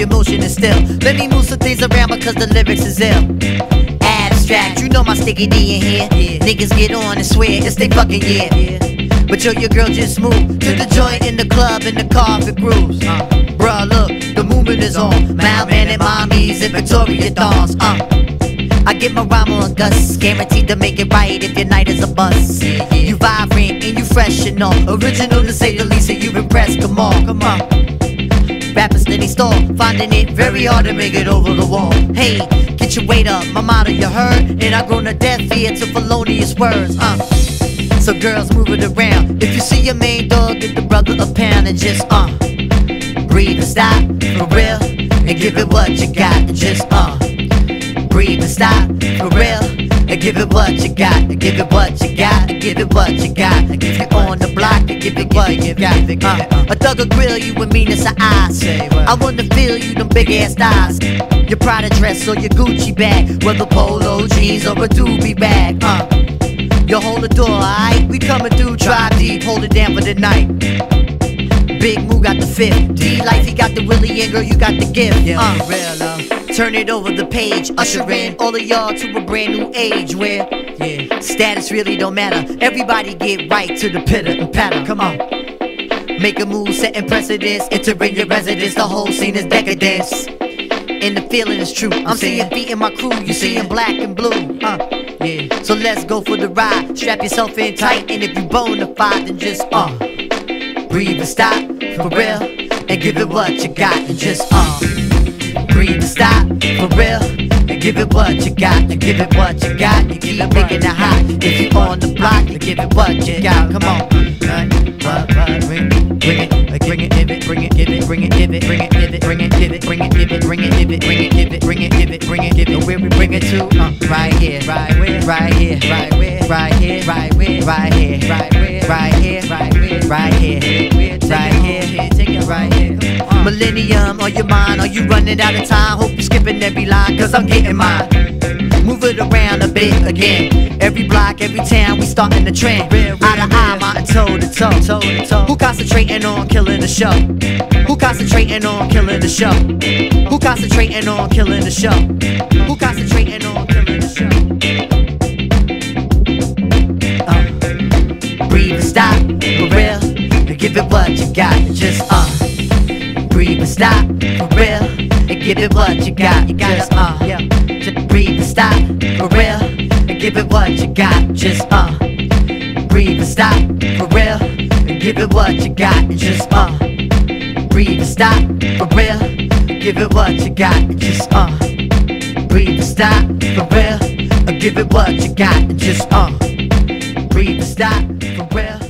it still. Let me move some things around because the lyrics is ill. Abstract, you know my sticky D in here. Niggas get on and swear it's they fucking year. But yo, your girl just moved to the joint in the club in the carpet grooves. Uh, bruh, look, the movement is on. Malman mommies and Victoria dolls. Uh, I get my rhyme on Gus, guaranteed to make it right if your night is a bust. You vibrant and you fresh and all, original to say the least, and you Rappers steady stall, finding it very hard to make it over the wall. Hey, get your weight up, my motto you heard, and I grown a deaf ear to felonious words. Uh. So girls move it around. If you see your main dog, get the brother a pound and just uh breathe and stop for real and give it what you got and just uh breathe and stop for real give it what you got give it what you got give it what you got give it on the block give it what you got. Uh, a thug will grill you with meanness of eyes. I wanna feel you them big ass thighs. Your Prada dress or your Gucci bag, whether polo jeans or a Dooney bag. Uh. You hold the door, alright? We coming through, drive deep, hold it down for the night. Big Moo got the fifth. D Life, he got the Willie, and girl, you got the gift. Yeah, uh, real love. Turn it over the page, usher in all of y'all to a brand new age where yeah, status really don't matter. Everybody get right to the pitter and patter. Come on. Make a move, setting precedence, entering your residence. The whole scene is decadence. And the feeling is true. I'm seeing feet in my crew, you seeing black and blue. Uh, yeah. So let's go for the ride. Strap yourself in tight, and if you bona fide, then just uh, breathe and stop for real, and give it what you got, and just uh, breathe and stop for real, and give it what you got, and give it what you got. You keep making it hot. If you on the block, then give it what you got. Come on, what, what, bring, bring it, bring it, give it, bring it, give it, bring it, give it, bring it, give it, bring it, give it, bring it, give it, bring it, give it, bring it, give it, bring it, give it, bring it, give it. Where we bring it to? Uh, right here, right where, right here, right where, right here, right where, right here, right you running out of time? Hope you're skipping every line, cause I'm getting mine. Move it around a bit again. Every block, every town, we starting the trend. Eye to eye, mountain toe to toe. toe, to toe. Who concentrating on killing the show? Who concentrating on killing the show? Who concentrating on killing the show? Who concentrating on killing the show? Uh, breathe and stop for real. Give it what you got. Just uh, breathe and stop for real. And give it what you got. You got uh, yeah. Just breathe and stop for real. And give it what you got. Just uh, breathe and stop for real. And give it what you got. Just uh, breathe and stop for real. Give it what you got. And just uh, breathe and stop for real. And give it what you got. Just uh, breathe and stop for real.